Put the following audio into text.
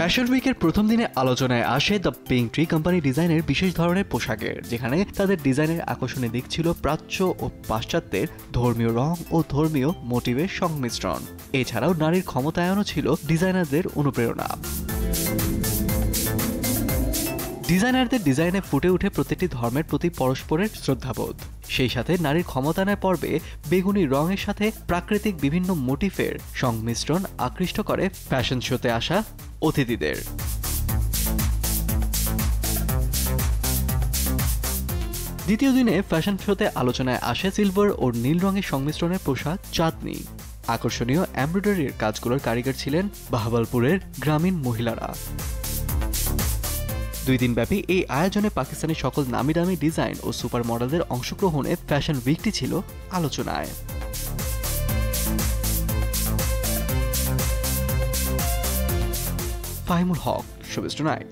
Fashion উইকের প্রথম দিনে আলোচনায় আসে দ্য পিঙ্ক ট্রি কোম্পানি ডিজাইনের বিশেষ ধরনের পোশাকের, যেখানে তাদের ডিজাইনের আকর্ষণীয় দিক ছিল প্রাচ্য ও পাশ্চাত্যের ধর্মীয় রং ও ধর্মীয় মোটিভের সংমিশ্রণ। এছাড়াও নারীর ক্ষমতায়নও ছিল ডিজাইনারদের অনুপ্রেরণা। ডিজাইনারদের ডিজাইনে ফুটে উঠে প্রতিটি ধর্মের প্রতি পরস্পরের শ্রদ্ধাবোধ। সেই সাথে নারীর ক্ষমতায়নের পর্বে বেগুনি রঙের সাথে প্রাকৃতিক বিভিন্ন মোটিফের সংমিশ্রণ আকৃষ্ট করে ফ্যাশন শোতে আসা অতিথিদের। দ্বিতীয় দিনে ফ্যাশন শোতে আলোচনায় আসে সিলভার ও নীল রঙের সংমিশ্রণের পোশাক, চাঁদনি। আকর্ষণীয় এমব্রয়ডারির কাজগুলোর কারিগর ছিলেন বাহাবালপুরের গ্রামীণ মহিলারা। দুই দিনব্যাপী এই আয়োজনে পাকিস্তানের সকল নামি দামি ডিজাইন ও সুপার মডেলদের অংশগ্রহণে ফ্যাশন উইকটি ছিল আলোচনায়। ফাহিমুল হক, শুভেচ্ছা, নাইট।